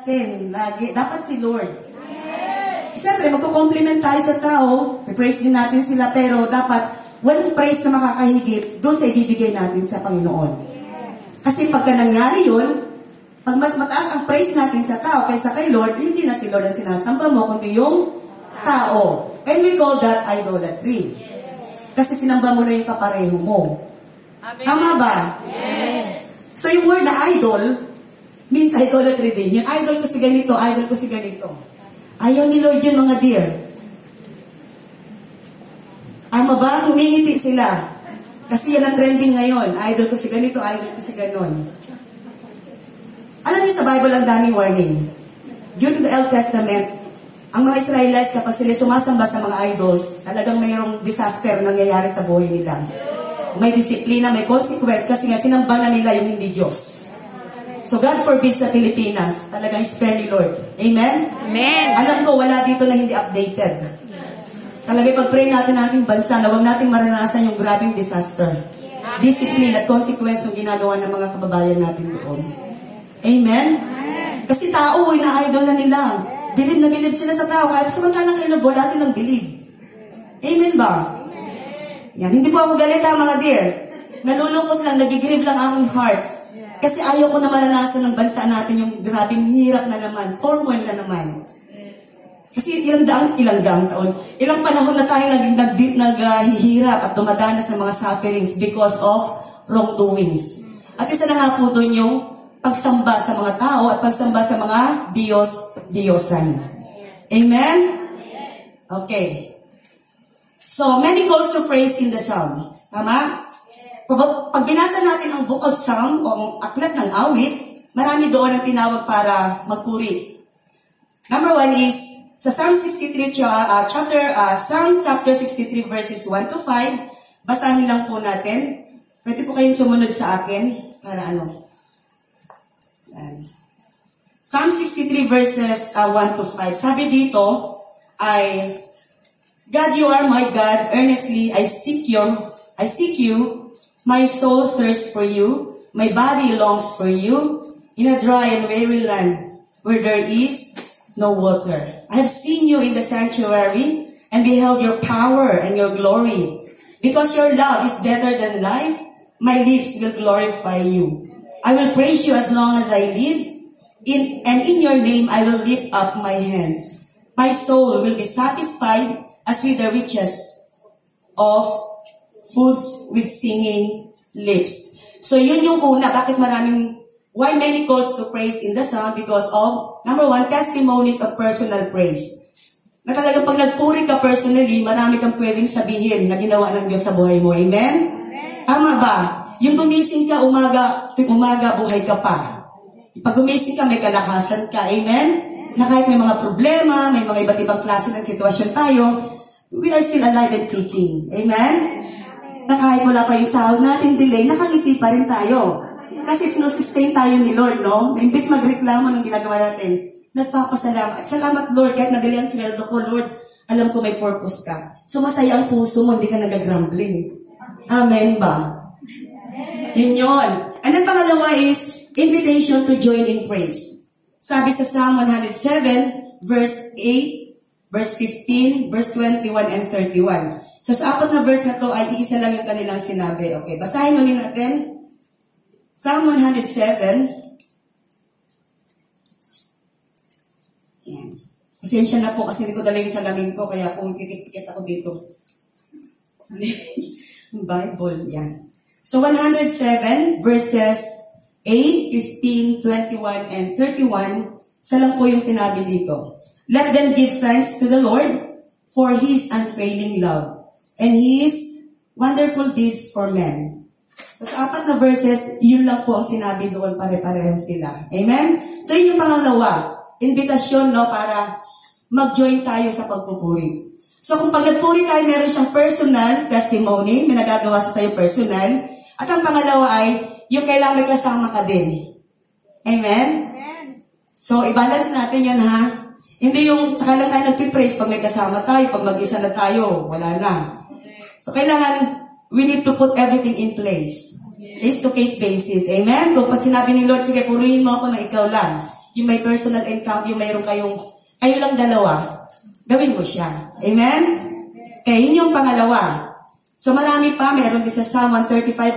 natin lagi. Dapat si Lord. Siyempre, magko-compliment tayo sa tao, praise din natin sila, pero dapat walang praise na makakahigit doon sa ibibigay natin sa Panginoon. Kasi pagka nangyari yun, pag mas mataas ang praise natin sa tao kaysa kay Lord, hindi na si Lord ang sinasamba mo, kundi yung tao. And we call that idolatry. Kasi sinamba mo na yung kapareho mo. Tama ba? Yes. So yung word na idol, means idolatry din. Yung idol ko si ganito, idol ko si ganito. Ayaw ni Lord yun mga dear. Ama ba? Humingiti sila. Kasi yan ang trending ngayon. Idol ko si ganito, idol ko si ganon. Alam niyo sa Bible ang daming warning. During the Old Testament, ang mga Israelites kapag sila sumasamba sa mga idols, talagang mayroong disaster nangyayari sa buhay nila. May disiplina, may consequence kasi nga sinamba na nila yung hindi Diyos. So God forbid sa Pilipinas, talagang spare ni Lord. Amen? Amen. Alam ko wala dito na hindi updated. Talaga pag-pray natin ating bansa na huwag nating maranasan yung grabing disaster. Discipline at consequence ng ginagawa ng mga kababayan natin doon. Amen? Kasi tao, ina-idol na nila. Bilib na bilib sila sa tao. Kahit samantalang kay Lord, wala silang bilib. Amen ba? Yan. Hindi po ako galit ha, mga dear. Nalulungkot lang, nagigrieve lang ang heart. Kasi ayaw ko na maranasan ng bansa natin yung grabing hirap na naman, turmoil na naman. Kasi ilang daang, ilang daang taon, ilang panahon na tayo nag, nag, naghihirap at dumadanas ng mga sufferings because of wrongdoings. At isa na nga po doon yung pagsamba sa mga tao at pagsamba sa mga Diyos, Diyosan. Amen? Okay. So, many calls to praise in the Psalm. Tama? Pag, binasa natin ang Book of Psalm o ang aklat ng awit, marami doon ang tinawag para magpuri. Number one is, sa Psalm 63, uh, chapter, uh, Psalm chapter 63 verses 1 to 5, basahin lang po natin. Pwede po kayong sumunod sa akin para ano. Yan. Psalm 63 verses uh, 1 to 5. Sabi dito ay, God, you are my God. Earnestly, I seek you. I seek you. My soul thirsts for you. My body longs for you. In a dry and weary land where there is no water. I have seen you in the sanctuary and beheld your power and your glory. Because your love is better than life, my lips will glorify you. I will praise you as long as I live, in, and in your name I will lift up my hands. My soul will be satisfied as with the riches of foods with singing lips. So yun yung una, bakit maraming, why many calls to praise in the psalm? Because of, number one, testimonies of personal praise. Na talagang pag nagpuri ka personally, marami kang pwedeng sabihin na ginawa ng Diyos sa buhay mo. Amen? Tama ba? Yung gumising ka, umaga, umaga, buhay ka pa. Pag gumising ka, may kalakasan ka. Amen? Na kahit may mga problema, may mga iba't ibang klase ng sitwasyon tayo, we are still alive and kicking. Amen? Na kahit wala pa yung sahod natin, delay, nakangiti pa rin tayo. Kasi sinusustain tayo ni Lord, no? Imbis magreklamo ng ginagawa natin, nagpapasalamat. Salamat, Lord, kahit nadali ang sweldo ko, Lord, alam ko may purpose ka. So masaya ang puso mo, hindi ka nagagrumbling. Amen ba? Yun yun. And then pangalawa is, invitation to join in praise. Sabi sa Psalm 107, verse 8, verse 15, verse 21, and 31. So sa apat na verse na to ay iisa lang yung kanilang sinabi. Okay, basahin ulit natin. Psalm 107. Yan. Pasensya na po kasi hindi ko dala yung salamin ko, kaya kung kikit-kikit ako dito. Bible, yan. So 107 verses 8, 15, 21, and 31, sa lang po yung sinabi dito. Let them give thanks to the Lord for His unfailing love and His wonderful deeds for men. So sa apat na verses, yun lang po ang sinabi doon, pare-pareho sila. Amen? So yun yung pangalawa, invitasyon no, para mag-join tayo sa pagpupuri. So kung pag nagpuri tayo, meron siyang personal testimony, may nagagawa sa sa'yo personal. At ang pangalawa ay, yung kailangan may kasama ka din. Amen? So, i-balance natin yan ha. Hindi yung, saka lang tayo nagpipraise pag may kasama tayo, pag mag-isa na tayo, wala na. So, kailangan, we need to put everything in place. Case-to-case basis. Amen? Kung pag sinabi ni Lord, sige, purihin mo ako na ikaw lang. yung may personal encounter, yung mayroon kayong, kayo lang dalawa, gawin mo siya. Amen? Kaya yun yung pangalawa. So marami pa, meron din sa Psalm 135,